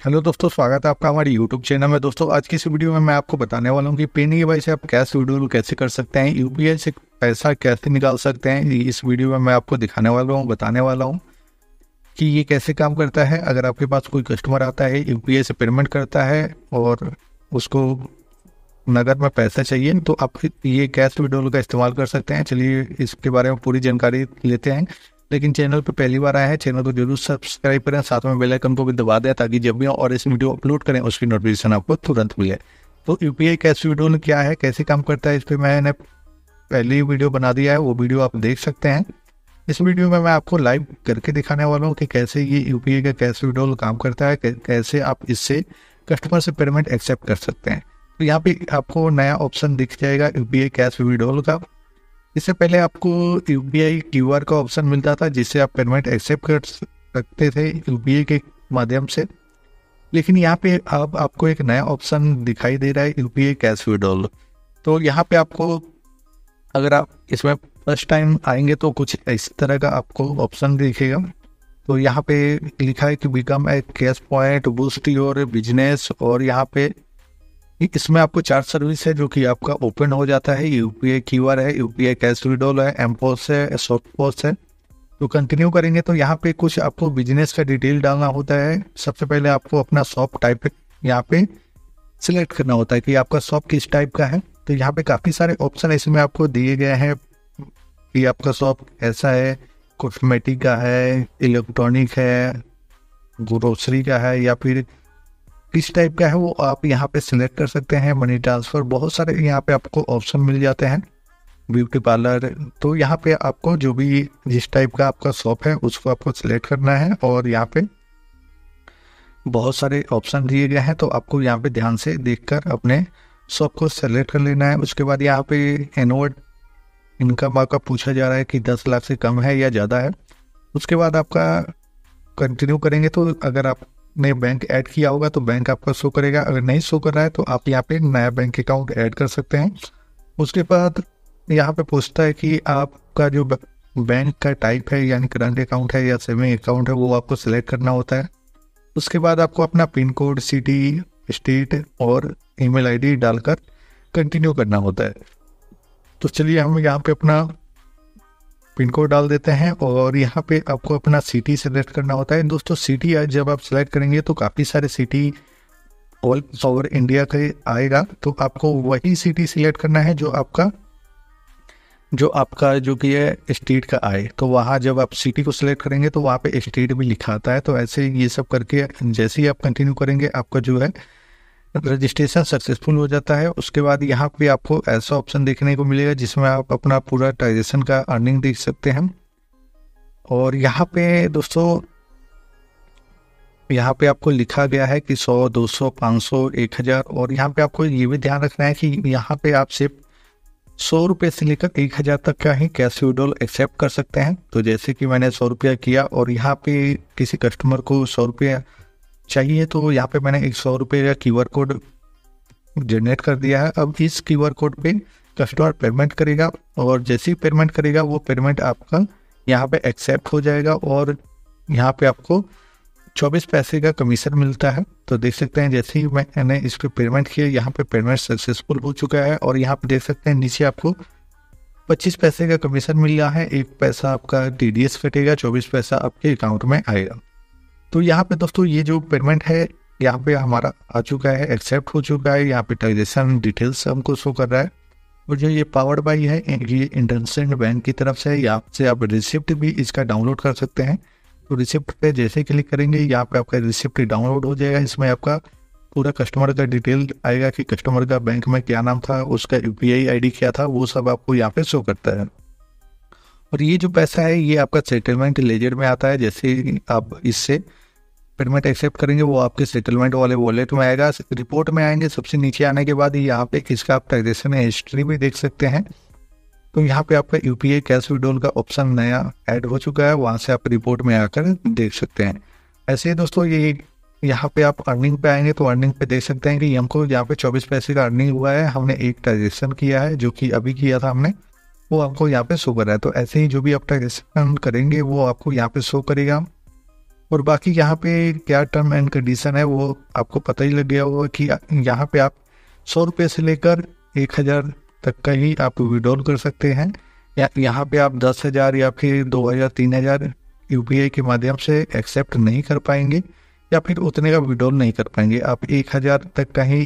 Hello दोस्तों, स्वागत है आपका हमारे यूट्यूब चैनल में। दोस्तों, आज की इस वीडियो में मैं आपको बताने वाला हूँ कि पेन ई से आप कैश विड्रोल कैसे कर सकते हैं यूपीआई से पैसा कैसे निकाल सकते हैं इस वीडियो में मैं आपको दिखाने वाला हूँ, बताने वाला हूँ कि ये कैसे काम करता है। अगर आपके पास कोई कस्टमर आता है UPI से पेमेंट करता है और उसको नगद में पैसा चाहिए तो आप ये कैश विड्रोल का इस्तेमाल कर सकते हैं। चलिए इसके बारे में पूरी जानकारी लेते हैं। लेकिन चैनल पर पहली बार आया है, चैनल को ज़रूर सब्सक्राइब करें, साथ में बेल आइकन को भी दबा दें ताकि जब भी और इस वीडियो अपलोड करें, उसकी नोटिफिकेशन आपको तुरंत मिले। तो U P I cash withdrawal क्या है, कैसे काम करता है, इस पर मैंने पहली वीडियो बना दिया है, वो वीडियो आप देख सकते हैं। इस वीडियो में मैं आपको लाइव करके दिखाने वाला हूँ कि कैसे ये यू पी आई का कैश विड्रोल काम करता है कैसे आप इससे कस्टमर से पेमेंट एक्सेप्ट कर सकते हैं। तो यहाँ पे आपको नया ऑप्शन दिख जाएगा U P I cash withdrawal का। इससे पहले आपको U P I Q R का ऑप्शन मिलता था जिससे आप पेमेंट एक्सेप्ट कर सकते थे यू पी आई के माध्यम से। लेकिन यहाँ पे अब आपको एक नया ऑप्शन दिखाई दे रहा है U P I cash withdrawal तो यहाँ पे आपको, अगर आप इसमें फ़र्स्ट टाइम आएँगे तो कुछ इस तरह का आपको ऑप्शन दिखेगा। तो यहाँ पे लिखा है कि become a cash point boost your business और यहाँ पे इसमें आपको चार सर्विस है जो कि आपका ओपन हो जाता है, यूपीआई क्यू आर है, यूपीआई कैश विडोल है एम पोस्ट है सॉफ्ट पोस्ट है तो कंटिन्यू करेंगे तो यहाँ पे कुछ आपको बिज़नेस का डिटेल डालना होता है। सबसे पहले आपको अपना शॉप टाइप यहाँ पे सिलेक्ट करना होता है कि आपका शॉप किस टाइप का है। तो यहाँ पे काफ़ी सारे ऑप्शन इसमें आपको दिए गए हैं कि आपका शॉप ऐसा है कॉस्मेटिक का है इलेक्ट्रॉनिक है ग्रोसरी का है, या फिर किस टाइप का है वो आप यहाँ पे सिलेक्ट कर सकते हैं मनी ट्रांसफ़र बहुत सारे यहाँ पे आपको ऑप्शन मिल जाते हैं ब्यूटी पार्लर तो यहाँ पे आपको जो भी जिस टाइप का आपका शॉप है, उसको आपको सिलेक्ट करना है और यहाँ पे बहुत सारे ऑप्शन दिए गए हैं। तो आपको यहाँ पे ध्यान से देखकर अपने शॉप को सेलेक्ट कर लेना है। उसके बाद यहाँ पे एनवर्ड इनकम आपका पूछा जा रहा है कि दस लाख से कम है या ज़्यादा है। उसके बाद आपका कंटिन्यू करेंगे तो अगर आप ने बैंक ऐड किया होगा तो बैंक आपका शो करेगा। अगर नहीं शो कर रहा है तो आप यहाँ पे नया बैंक अकाउंट ऐड कर सकते हैं। उसके बाद यहाँ पे पूछता है कि आपका जो बैंक का टाइप है, यानी करंट अकाउंट है या सेविंग अकाउंट है, वो आपको सिलेक्ट करना होता है। उसके बाद आपको अपना पिन कोड सिटी स्टेट और ईमेल आईडी डालकर कंटिन्यू करना होता है। तो चलिए हम यहाँ पे अपना पिन कोड डाल देते हैं और यहाँ पे आपको अपना सिटी सेलेक्ट करना होता है। दोस्तों सिटी जब आप सेलेक्ट करेंगे तो काफ़ी सारे सिटी ऑल ओवर इंडिया के आएगा। तो आपको वही सिटी सिलेक्ट करना है जो आपका जो आपका जो कि है स्टेट का आए। तो वहाँ जब आप सिटी को सिलेक्ट करेंगे तो वहाँ पे स्टेट भी लिखा आता है। तो ऐसे ये सब करके जैसे ही आप कंटिन्यू करेंगे, आपका जो है रजिस्ट्रेशन सक्सेसफुल हो जाता है। उसके बाद यहाँ पे आपको ऐसा ऑप्शन देखने को मिलेगा जिसमें आप अपना पूरा ट्रांजेक्शन का अर्निंग देख सकते हैं। और यहाँ पे दोस्तों यहाँ पे आपको लिखा गया है कि 100, 200, 500, 1000 और यहाँ पे आपको ये भी ध्यान रखना है कि यहाँ पे आप सिर्फ़ सौ रुपये से लेकर एक हज़ार तक का ही कैश विड्रॉल एक्सेप्ट कर सकते हैं। तो जैसे कि मैंने सौ रुपया किया और यहाँ पे किसी कस्टमर को सौ रुपया चाहिए तो यहाँ पे मैंने एक सौ रुपये का क्यू कोड जनरेट कर दिया है। अब इस क्यू कोड पे कस्टमर पेमेंट करेगा और जैसे ही पेमेंट करेगा, वो पेमेंट आपका यहाँ पे एक्सेप्ट हो जाएगा और यहाँ पे आपको 24 पैसे का कमीशन मिलता है। तो देख सकते हैं, जैसे ही मैंने इस पर पेमेंट किया, यहाँ पे पेमेंट सक्सेसफुल हो चुका है और यहाँ पे देख सकते हैं, नीचे आपको 25 पैसे का कमीशन मिल रहा है। एक पैसा आपका टी कटेगा 24 पैसा आपके अकाउंट में आएगा। तो यहाँ पे दोस्तों ये जो पेमेंट है, यहाँ पे हमारा आ चुका है एक्सेप्ट हो चुका है। यहाँ पे ट्रांजेक्शन डिटेल्स हमको शो कर रहा है। और जो ये पावर्ड बाई है, ये इंटरसेंट बैंक की तरफ़ से यहाँ से आप रिसिप्ट भी इसका डाउनलोड कर सकते हैं। तो रिसिप्ट पे जैसे क्लिक करेंगे, यहाँ पे आपका रिसिप्ट डाउनलोड हो जाएगा। इसमें आपका पूरा कस्टमर का डिटेल आएगा कि कस्टमर का बैंक में क्या नाम था, उसका यू पी क्या था, वो सब आपको यहाँ पे शो करता है। और ये जो पैसा है, ये आपका सेटलमेंट लेजर में आता है, जैसे आप इससे पेमेंट एक्सेप्ट करेंगे, वो आपके सेटलमेंट वाले वॉलेट में आएगा रिपोर्ट में आएँगे, सबसे नीचे आने के बाद यहाँ पे इसका आप ट्रांजेक्शन हिस्ट्री भी देख सकते हैं। तो यहाँ पे आपका यू पी कैश विड्रोल का ऑप्शन नया ऐड हो चुका है, वहाँ से आप रिपोर्ट में आकर देख सकते हैं। ऐसे ही दोस्तों, ये यहाँ पे आप अर्निंग पे आएँगे तो अर्निंग पे देख सकते हैं कि हमको यहाँ पे चौबीस पैसे का अर्निंग हुआ है, हमने एक ट्रांजेक्शन किया है, जो कि अभी किया था हमने, वो आपको यहाँ पे शो कर रहा है। तो ऐसे ही जो भी आप ट्रांजेक्शन करेंगे, वो आपको यहाँ पे शो करेगा। और बाकी यहाँ पे क्या टर्म एंड कंडीशन है, वो आपको पता ही लग गया होगा कि यहाँ पे आप सौ रुपये से लेकर एक हज़ार तक का ही आप विड्रॉल कर सकते हैं। या यहाँ पे आप दस हज़ार या फिर दो हज़ार, तीन हज़ार यू के माध्यम से एक्सेप्ट नहीं कर पाएँगे या फिर उतने का विड्रॉल नहीं कर पाएँगे। आप एक हज़ार तक का ही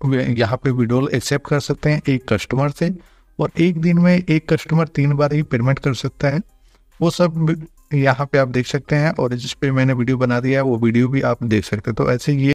यहाँ पे विड्रॉल एक्सेप्ट कर सकते हैं एक कस्टमर से और एक दिन में एक कस्टमर तीन बार ही पेमेंट कर सकता है। वो सब यहाँ पे आप देख सकते हैं और जिस पे मैंने वीडियो बना दिया है, वो वीडियो भी आप देख सकते हैं। तो ऐसे ये